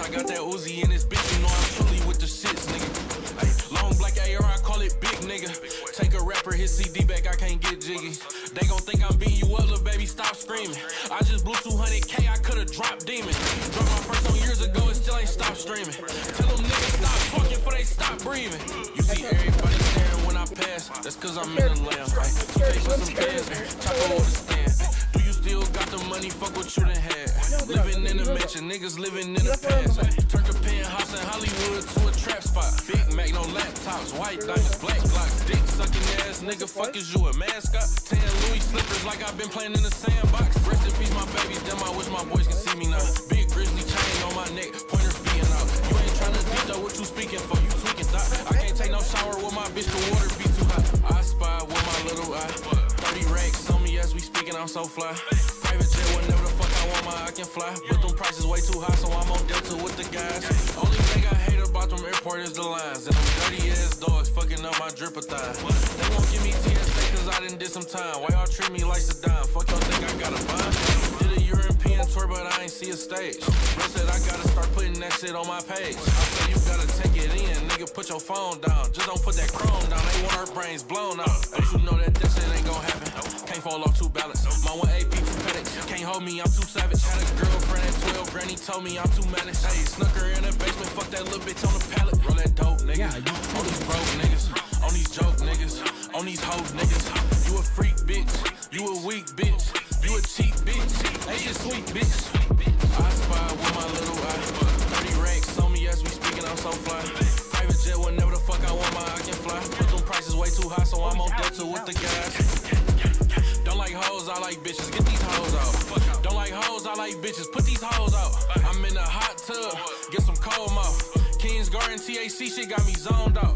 I got that Uzi in this bitch, you know I'm truly with the shits, nigga. Ay, long black AR, I call it big nigga. Take a rapper, his CD back, I can't get jiggy. They gon' think I'm beating you up, little baby, stop screaming. I just blew 200k, I could've dropped demon. Dropped my first song years ago, it still ain't stopped streaming. Tell them niggas stop fucking before they stop breathing. You see everybody staring when I pass, that's cause I'm in the lamb. Ay, pay for some chopper with a stand. Do you still got the money? Fuck what you done had. Living in a mansion, niggas living in the past. Turned a penthouse in Hollywood to a trap spot. Big Mac, no laptops, white diamonds, black blocks. Dick sucking ass, nigga, fuck is you a mascot? Tan Louis slippers like I've been playing in the sandbox. Rest in peace, my babies, damn, I wish my boys can see me now. Big grizzly chain on my neck, pointers being out. You ain't tryna ditch though, what you speaking for? You tweaking thought. I can't take no shower with my bitch, the water be too hot. I spy with my little eye. 30 racks on me as we speaking, I'm so fly. Private jet, whenever fly. But them prices way too high, so I'm on Delta with the guys. Only thing I hate about them airport is the lines. And them dirty ass dogs fucking up my drip of thigh. They won't give me TSA cause I done did some time. Why y'all treat me like Saddam? Fuck y'all think I got a bond? Did a European tour, but I ain't see a stage. Bro said I gotta start putting that shit on my page. I said you gotta take it in, nigga. Put your phone down. Just don't put that chrome down. They want her brains blown out. Don't you know that that shit ain't gon' happen? Can't fall off two ballots. My one AP hold me, I'm too savage. Had a girlfriend at 12, granny told me I'm too managed. Hey, snuck her in the basement, fuck that little bitch on the pallet. Roll that dope, nigga. On these broke niggas, on these joke niggas, on these hoe niggas. You a freak bitch, you a weak bitch, you a cheap bitch, ain't you sweet bitch. I spy with my little eye. 30 racks on me as we speaking, I'm so fly. Private jet, whenever the fuck I want my, I can fly. But them prices way too high, so I'm on Delta with the guys. Don't like hoes, I like bitches. Get bitches. Put these hoes out. I'm in a hot tub. Get some cold mouth. Kings Garden TAC shit got me zoned out.